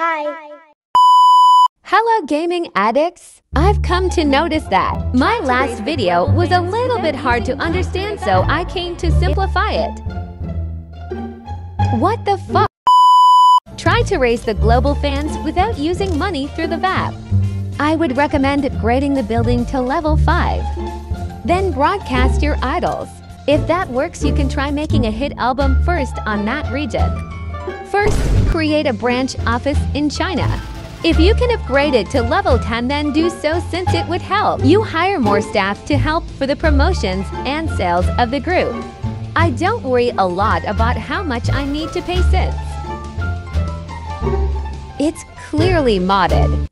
Hi. Hello gaming addicts! I've come to notice that my last video was a little bit hard to understand so I came to simplify it. What the fuck? Try to raise the global fans without using money through the VAP. I would recommend grading the building to level 5. Then broadcast your idols. If that works you can try making a hit album first on that region. First, create a branch office in China. If you can upgrade it to level 10 then do so since it would help. You hire more staff to help for the promotions and sales of the group. I don't worry a lot about how much I need to pay since. It's clearly modded.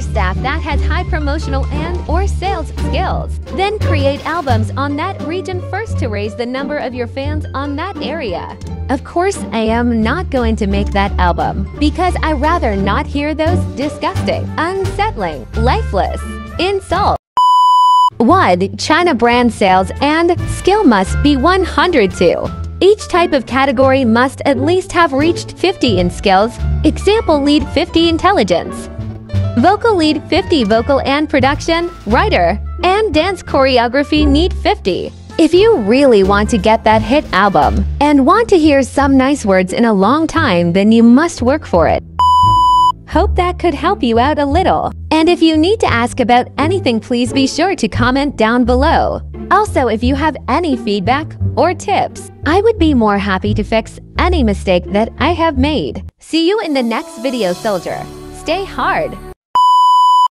Staff that has high promotional and or sales skills. Then create albums on that region first to raise the number of your fans on that area. Of course, I am not going to make that album because I rather not hear those disgusting, unsettling, lifeless insults. 1. China brand sales and skill must be 102. Each type of category must at least have reached 50 in skills. Example lead 50 intelligence. Vocal lead 50 vocal and production, writer, and dance choreography need 50. If you really want to get that hit album and want to hear some nice words in a long time, then you must work for it. Hope that could help you out a little. And if you need to ask about anything, please be sure to comment down below. Also, if you have any feedback or tips, I would be more happy to fix any mistake that I have made. See you in the next video, soldier. Stay hard.